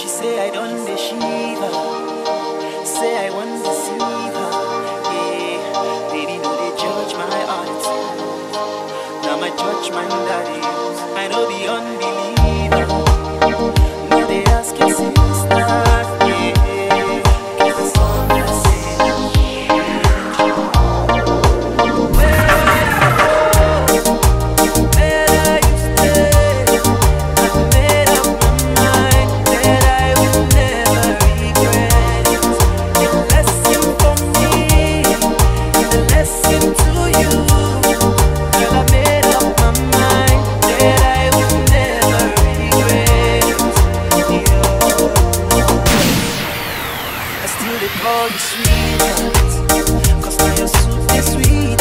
She say I don't deceive her. Say I won't deceive her. Yeah, baby, no they judge my heart. Now my judgment that is, I know the unbelief. through the poetry. Cause now your soup is sweet.